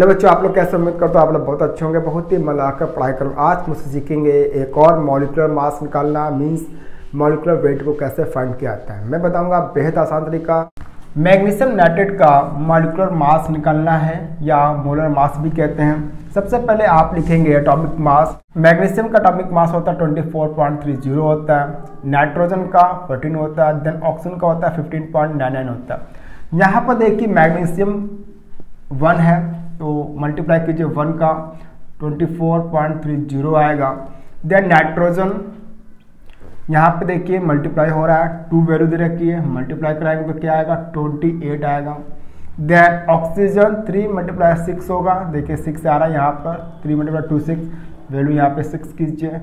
तो बच्चों, आप लोग कैसे उम्मीद करते हो? आप लोग बहुत अच्छे होंगे, बहुत ही मन लगाकर पढ़ाई करो। आज मुझसे सीखेंगे एक और मॉलिकुलर मास निकालना मींस मॉलिकुलर वेट को कैसे फाइंड किया जाता है। मैं बताऊँगा बेहद आसान तरीका। मैग्नीशियम नाइट्रेट का मॉलिकुलर मास निकालना है, या मोलर मास भी कहते हैं। सबसे पहले आप लिखेंगे एटॉमिक मास मैग्नीशियम का एटॉमिक मास होता है 24.30 होता है। नाइट्रोजन का 14 होता है देन ऑक्सीजन का होता है 15.99 होता है। यहाँ पर देखिए मैग्नीशियम वन है। तो मल्टीप्लाई कीजिए वन का 24.30 आएगा। देन नाइट्रोजन यहाँ पे देखिए मल्टीप्लाई हो रहा है टू वैल्यू दे रखी है मल्टीप्लाई कराएँगे तो क्या आएगा 28 आएगा। Then oxygen three multiply six होगा, देखिए सिक्स आ रहा है यहाँ पर three multiply two six value यहाँ पे सिक्स कीजिए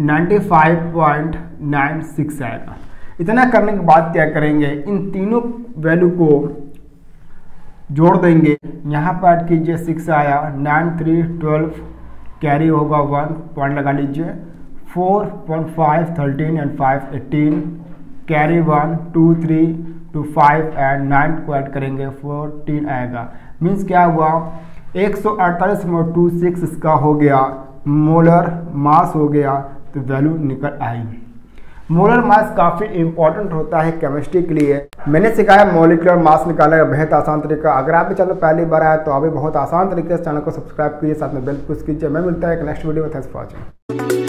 95.96 आएगा। इतना करने के बाद क्या करेंगे, इन तीनों वैल्यू को जोड़ देंगे। यहाँ पर ऐड कीजिए सिक्स आया। नाइन थ्री ट्वेल्व कैरी होगा वन पॉइंट लगा लीजिए। Four point five thirteen and five eighteen carry one two three two five and nine को ऐड करेंगे। फोर्टीन आएगा। मीन्स क्या हुआ? एक सौ अड़तालीस में टू सिक्स इसका हो गया। मोलर मास हो गया। तो वैल्यू निकल आई। मोलर मास काफ़ी इंपॉर्टेंट होता है केमिस्ट्री के लिए। मैंने सिखाया मोलिकुलर मास निकालने का बेहद आसान तरीका। अगर आप भी चैनल पहली बार आए तो अभी बहुत आसान तरीके से चैनल को सब्सक्राइब कीजिए, साथ में बेल प्रेस कीजिए। मैं मिलता है एक नेक्स्ट वीडियो में। Thanks for watching